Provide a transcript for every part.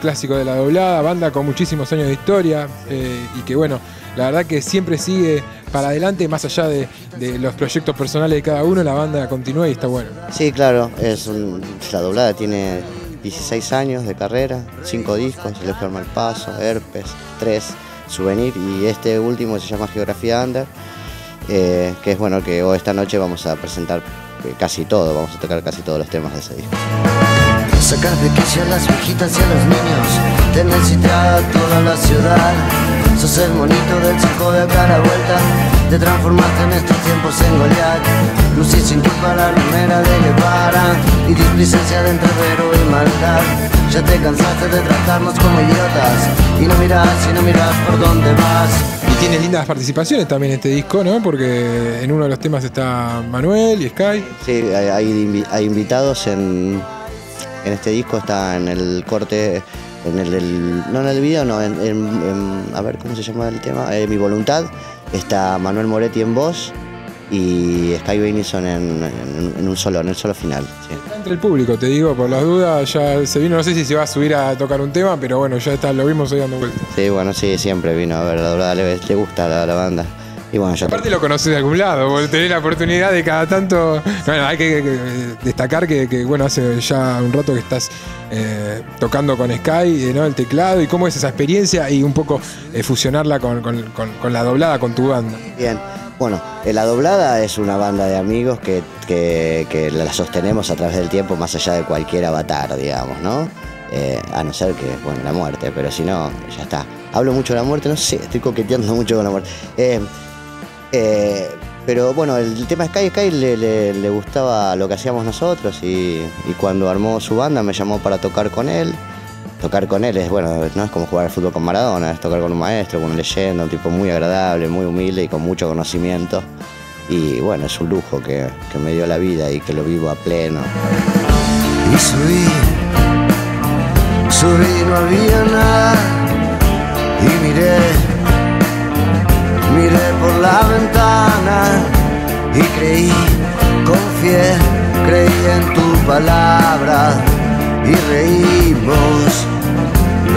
clásico de la doblada, banda con muchísimos años de historia eh, y que bueno, la verdad que siempre sigue para adelante, más allá de, los proyectos personales de cada uno, la banda continúa y está bueno. Sí, claro, es la doblada tiene 16 años de carrera, 5 discos, El Espejo al Paso, Herpes, 3, Souvenir y este último se llama Geografía Under, eh, que es bueno que hoy esta noche vamos a presentar casi todo, vamos a tocar casi todos los temas de ese disco. Sacar de quicio a las viejitas y a los niños. Tener sitiada toda la ciudad. Sos el monito del circo de acá a la vuelta. Te transformaste en estos tiempos en Goliat Lucís sin culpa la remera de Guevara Y displicencia de entrevero y maldad. Ya te cansaste de tratarnos como idiotas. Y no mirás, y no mirás por dónde vas. Y tiene lindas participaciones también este disco, ¿no? Porque en uno de los temas está Manuel y Sky. Sí, hay, hay invi- hay invitados en, en este disco, está en el corte, en el, el- no en el video, no, en, en- en- a ver cómo se llama el tema, Eh, Mi Voluntad, está Manuel Moretti en voz y Sky Benison en, en- en un solo, en el solo final. sí. Entre el público, te digo, por las dudas, ya se vino, no sé si se va a subir a tocar un tema, pero bueno, ya está, lo vimos hoy dando vueltas. Sí, bueno, sí, siempre vino a ver la le, le gusta la, la banda. Y bueno, yo Aparte lo conoces de algún lado, tenés la oportunidad de cada tanto. Bueno, hay que, que destacar que, que, bueno, hace ya un rato que estás eh, tocando con Sky, eh, ¿no? El teclado y cómo es esa experiencia y un poco eh, fusionarla con, con- con- con la doblada con tu banda. Bien, bueno, La Doblada es una banda de amigos que, que- que la sostenemos a través del tiempo más allá de cualquier avatar, digamos, ¿no? Eh, a no ser que, bueno, la muerte, pero si no, ya está. Hablo mucho de la muerte, no sé, estoy coqueteando mucho con la muerte. Eh, eh, pero bueno, el tema Sky Sky le, le- le gustaba lo que hacíamos nosotros y, cuando armó su banda me llamó para tocar con él. Tocar con él es, bueno, no es como jugar al fútbol con Maradona, es tocar con un maestro, con una leyenda, un tipo muy agradable, muy humilde y con mucho conocimiento. Y bueno, es un lujo que, que me dio la vida y que lo vivo a pleno. Y subí, subí, no había nada Y miré, miré por la ventana Y creí, confié, creí en tu palabra Y reímos,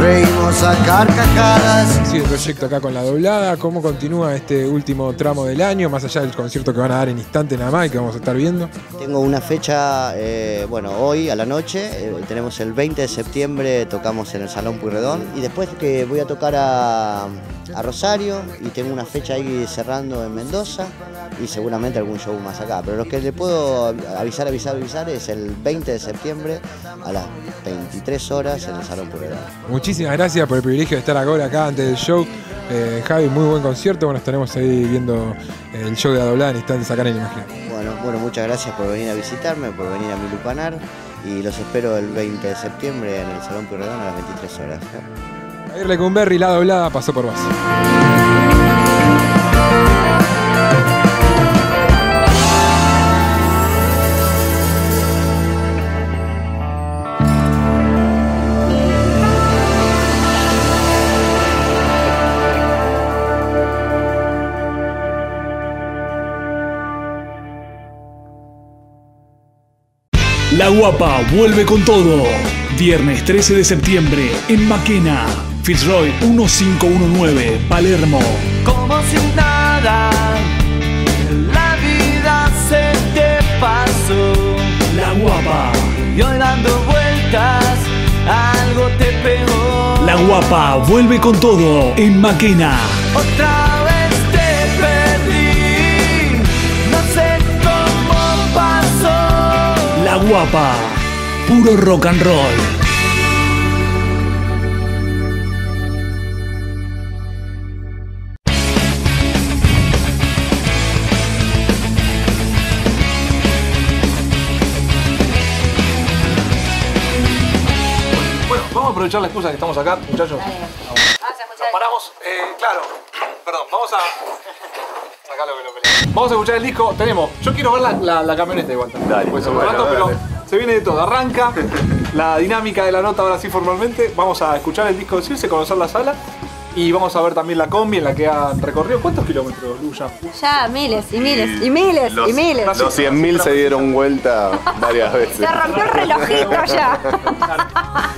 reímos a carcajadas Sigue el proyecto acá con la doblada, cómo continúa este último tramo del año, más allá del concierto que van a dar en instante nada más y que vamos a estar viendo. Tengo una fecha, eh, bueno, hoy a la noche, eh, tenemos el 20 de septiembre, tocamos en el Salón Puyredón y después que voy a tocar a, a Rosario y tengo una fecha ahí cerrando en Mendoza y seguramente algún show más acá. Pero lo que le puedo avisar, avisar, avisar es el 20 de septiembre a las 23 horas en el Salón Puyredón. Muchísimas gracias por el privilegio de estar ahora acá antes del show. Eh, Javi, muy buen concierto. Bueno, estaremos ahí viendo el show de la doblada en instantes acá en el Imaginario. Bueno, bueno, muchas gracias por venir a visitarme, por venir a mi lupanar y los espero el 20 de septiembre en el Salón Puyredón a las 23 horas. Javier Lecumberri, la doblada, pasó por base. La Guapa vuelve con todo. Viernes 13 de septiembre en Maquena. Fitzroy 1519, Palermo. como si nada, la vida se te pasó. La Guapa. Y hoy dando vueltas, algo te pegó. La Guapa vuelve con todo en Maquena. Otra Guapa. Puro rock and roll. Bueno, vamos a aprovechar la excusa que estamos acá, muchachos. Nos paramos, eh, claro, perdón, vamos a. Sacalo que lo peleé. Vamos a escuchar el disco. Tenemos, yo quiero ver la, la, la camioneta igual también. Dale, un bueno, rato, dale. pero se viene de todo. Arranca la dinámica de la nota ahora sí formalmente. Vamos a escuchar el disco de Circe, conocer la sala. Y vamos a ver también la combi en la que han recorrido. ¿Cuántos kilómetros, Luya? Ya, miles y miles y miles Los, y miles. los 100.000 se dieron vuelta varias veces. Se rompió el relojito ya.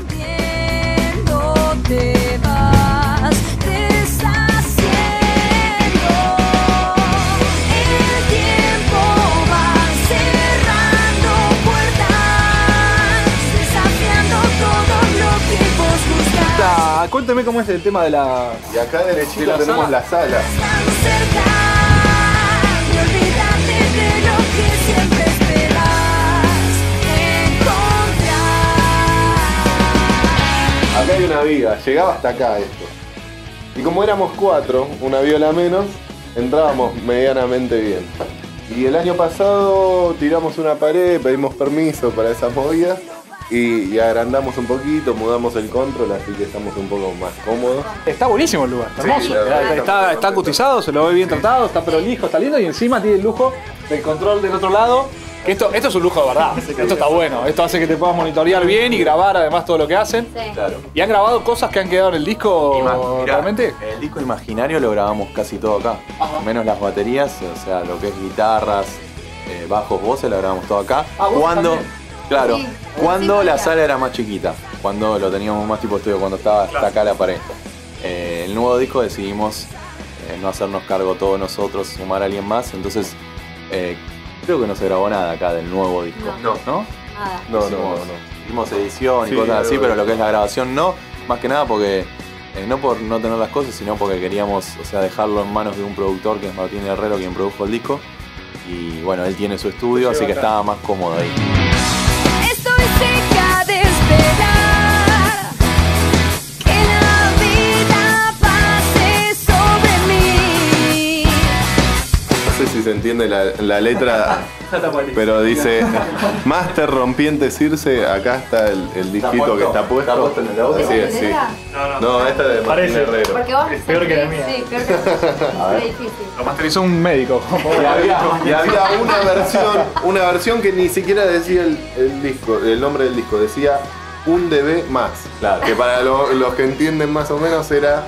cuénteme cómo es el tema de la. Y acá ¿De derechito la tenemos sala? la sala. Acá hay una viga, llegaba hasta acá esto. Y como éramos cuatro, una viola menos, entrábamos medianamente bien. Y el año pasado tiramos una pared, pedimos permiso para esas movidas y, y agrandamos un poquito, mudamos el control, así que estamos un poco más cómodos. Está buenísimo el lugar, está Sí, hermoso. verdad está, está, está está acustizado, se lo ve bien tratado, está prolijo, está lindo y encima tiene el lujo del control del otro lado. Que esto, esto es un lujo de verdad. Esto está bueno. Esto hace que te puedas monitorear bien y grabar además todo lo que hacen. Claro. ¿Y han grabado cosas que han quedado en el disco Ima- mirá, realmente? El disco imaginario lo grabamos casi todo acá. Menos las baterías, o sea, lo que es guitarras, eh, bajos, voces, lo grabamos todo acá. Ah, ¿vos cuando, también? Claro, Sí, cuando sí, la sala era más chiquita, cuando lo teníamos más tipo estudio, cuando estaba hasta acá la pared. Eh, el nuevo disco decidimos eh, no hacernos cargo todos nosotros, sumar a alguien más, entonces eh, creo que no se grabó nada acá del nuevo disco. No. ¿No? Nada. No, no, Hicimos- no, no. Hicimos edición y Sí, cosas así, pero lo que es la grabación no. Más que nada porque, eh, no por no tener las cosas, sino porque queríamos, o sea, dejarlo en manos de un productor que es Martín Herrero, quien produjo el disco. Y bueno, él tiene su estudio, así que acá. estaba más cómodo ahí. Se entiende la, la letra, pero dice Master Rompiente Circe, acá está el, el disquito que está puesto. ¿Está puesto en el audio? Así es, sí. No, No, esta es de Martín Parece. Herrero. Porque vos Es peor que la mía. Sí, peor que la mía. Lo masterizó un médico. Y había, y había una versión, una versión que ni siquiera decía el, el disco, el nombre del disco, decía un dB más. Que para lo- los que entienden más o menos era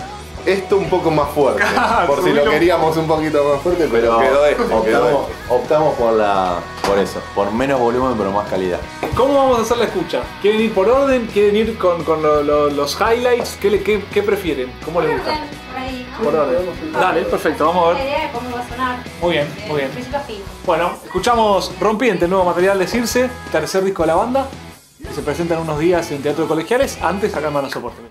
esto un poco más fuerte. Por si lo queríamos un poquito más fuerte, pero quedó quedó optamos, optamos por la por eso, por menos volumen pero más calidad. ¿Cómo vamos a hacer la escucha? ¿Quieren ir por orden? ¿Quieren ir con, con lo- lo- los highlights? ¿Qué, le- qué, qué prefieren? ¿Cómo les gusta? Por orden. Dale, perfecto, vamos a ver. idea de cómo va a sonar. Muy bien, muy bien. Principio a fin. Bueno, escuchamos Rompiente, el nuevo material de Circe, tercer disco de la banda, que se presenta en unos días en Teatro de Colegiales, antes acá en Mano Soporte.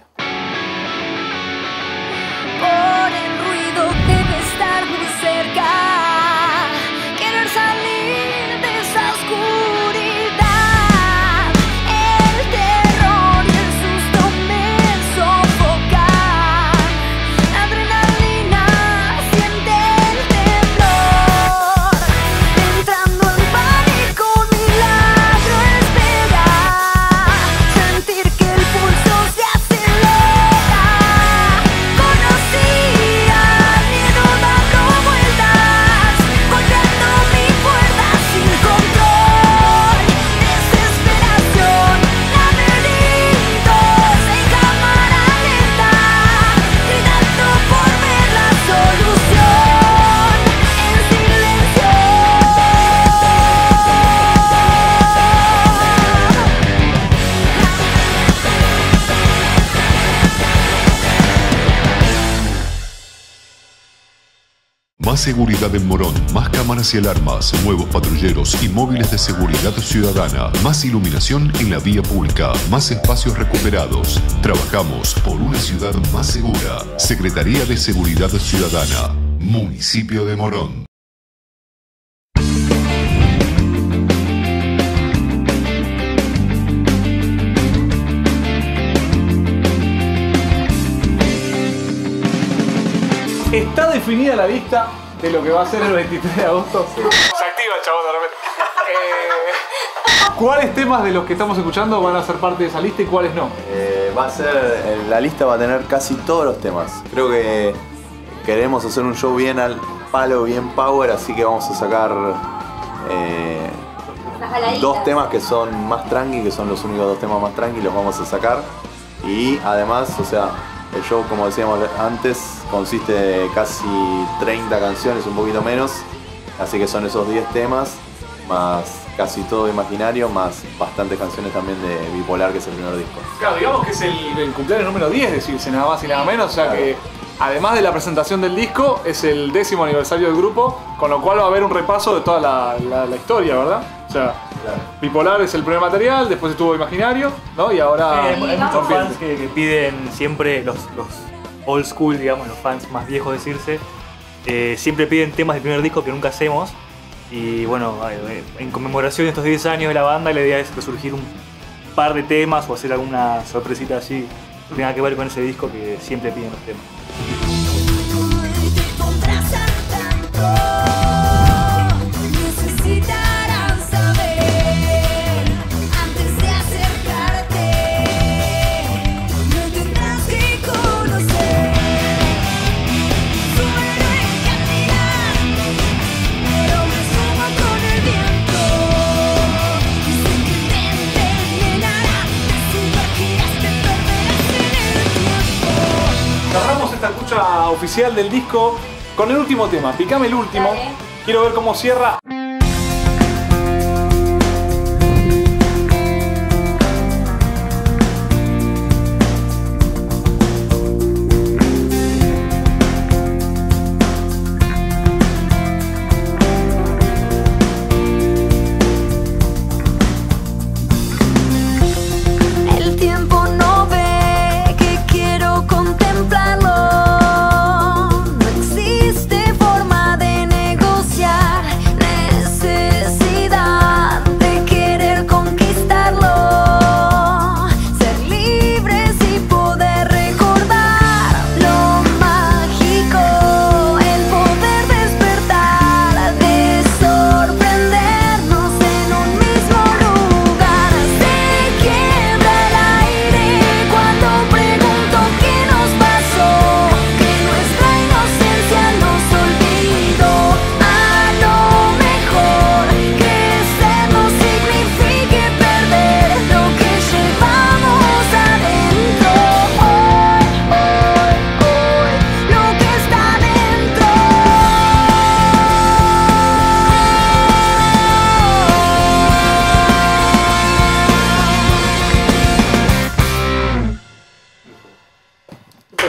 Seguridad en Morón, más cámaras y alarmas, nuevos patrulleros y móviles de seguridad ciudadana, más iluminación en la vía pública, más espacios recuperados. Trabajamos por una ciudad más segura. Secretaría de Seguridad Ciudadana, Municipio de Morón. Está definida la lista de lo que va a ser el 23 de agosto. Se activa el chabón de repente. Eh, ¿Cuáles temas de los que estamos escuchando van a ser parte de esa lista y cuáles no? Eh, va a ser, eh, la lista va a tener casi todos los temas. Creo que queremos hacer un show bien al palo, bien power, así que vamos a sacar eh, dos temas que son más tranqui, que son los únicos dos temas más tranqui, los vamos a sacar. Y además, o sea, el show, como decíamos antes, consiste de casi 30 canciones, un poquito menos. Así que son esos 10 temas, más casi todo imaginario, más bastantes canciones también de Bipolar, que es el primer disco. Claro, digamos que es el, el cumpleaños número 10 de Circe, nada más y nada menos. O sea que, además de la presentación del disco, es el décimo aniversario del grupo, con lo cual va a haber un repaso de toda la, la- la historia, ¿verdad? Sea, Bipolar es el primer material, después estuvo Imaginario, ¿no? Y ahora. Eh, hay muchos fans que, que piden siempre, los, los old school, digamos, los fans más viejos de Circe, eh, siempre piden temas del primer disco que nunca hacemos. Y bueno, eh, en conmemoración de estos 10 años de la banda, la idea es resurgir un par de temas o hacer alguna sorpresita así que tenga que ver con ese disco que siempre piden los temas. Escucha oficial del disco con el último tema. Picame el último. Quiero ver cómo cierra.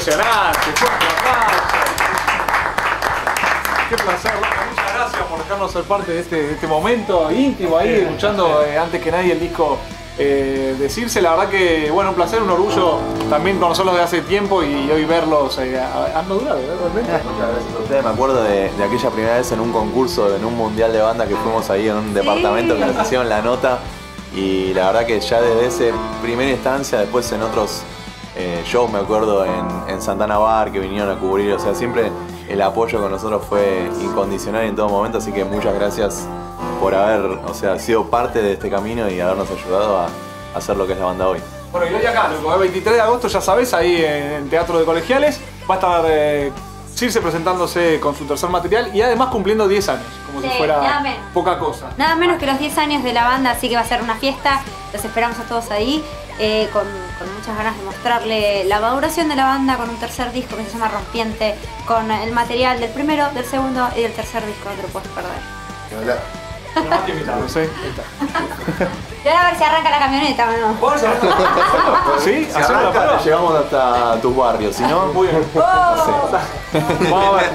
Impresionante, fuerte aplauso. Qué placer, muchas gracias por dejarnos ser parte de este, de este momento íntimo ahí, escuchando eh, antes que nadie el disco eh, decirse. La verdad que, bueno, un placer, un orgullo también conocerlos de hace tiempo y hoy verlos. Eh, han madurado, ¿eh? realmente. Muchas gracias a ustedes. Me acuerdo de, de aquella primera vez en un concurso, en un mundial de banda que fuimos ahí en un departamento que nos hicieron la nota. Y la verdad que ya desde esa primera instancia, después en otros eh, shows, me acuerdo en, en Santana Bar que vinieron a cubrir. O sea, siempre el apoyo con nosotros fue incondicional en todo momento. Así que muchas gracias por haber o sea, sido parte de este camino y habernos ayudado a, a hacer lo que es la banda hoy. Bueno, y hoy acá, loco, el 23 de agosto, ya sabes, ahí en Teatro de Colegiales, va a estar eh, Circe presentándose con su tercer material y además cumpliendo 10 años, como Sí, si fuera poca cosa. Nada menos que los 10 años de la banda, así que va a ser una fiesta. Los esperamos a todos ahí, eh, con, con muchas ganas de mostrarle la maduración de la banda con un tercer disco que se llama Rompiente, con el material del primero, del segundo y del tercer disco, no te lo puedes perder. Más que invitarlos, ¿eh? Ahí está. Y ahora a ver si arranca la camioneta o no. ¿Sí? Si ¿Hacemos la arranca, prueba? llegamos hasta tus barrios, si no, Muy bien. no sé. Vamos a ver.